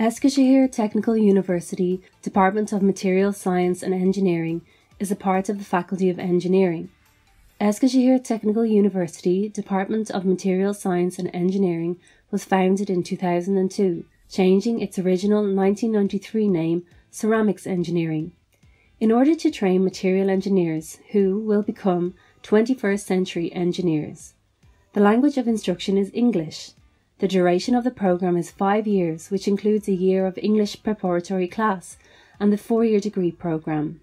Eskişehir Technical University Department of Material Science and Engineering is a part of the Faculty of Engineering. Eskişehir Technical University Department of Material Science and Engineering was founded in 2002, changing its original 1993 name Ceramics Engineering. In order to train material engineers who will become 21st century engineers. The language of instruction is English. The duration of the program is five years, which includes a year of English preparatory class and the four year degree program.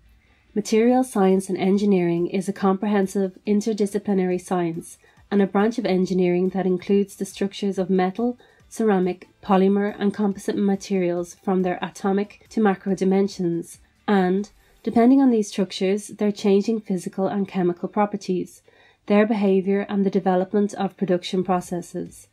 Material science and engineering is a comprehensive interdisciplinary science and a branch of engineering that includes the structures of metal, ceramic, polymer, and composite materials from their atomic to macro dimensions, and, depending on these structures, their changing physical and chemical properties, their behavior, and the development of production processes.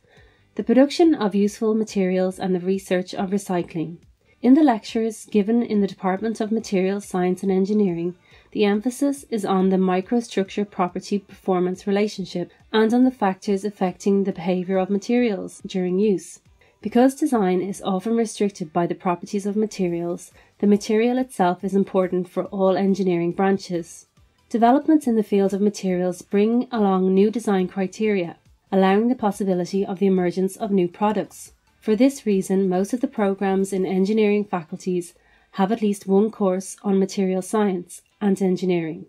The production of useful materials and the research of recycling. In the lectures given in the Department of Materials Science and Engineering, the emphasis is on the microstructure property performance relationship and on the factors affecting the behavior of materials during use. Because design is often restricted by the properties of materials, the material itself is important for all engineering branches. Developments in the field of materials bring along new design criteria, allowing the possibility of the emergence of new products. For this reason, most of the programs in engineering faculties have at least one course on material science and engineering.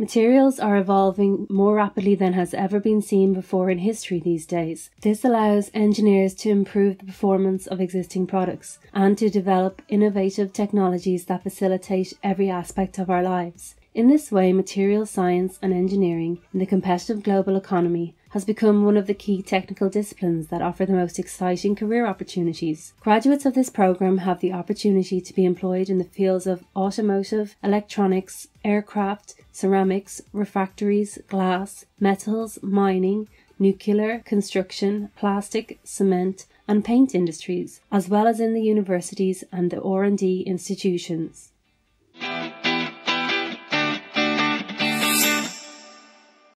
Materials are evolving more rapidly than has ever been seen before in history these days. This allows engineers to improve the performance of existing products and to develop innovative technologies that facilitate every aspect of our lives. In this way, material science and engineering in the competitive global economy has become one of the key technical disciplines that offer the most exciting career opportunities. Graduates of this program have the opportunity to be employed in the fields of automotive, electronics, aircraft, ceramics, refractories, glass, metals, mining, nuclear, construction, plastic, cement, and paint industries, as well as in the universities and the R&D institutions.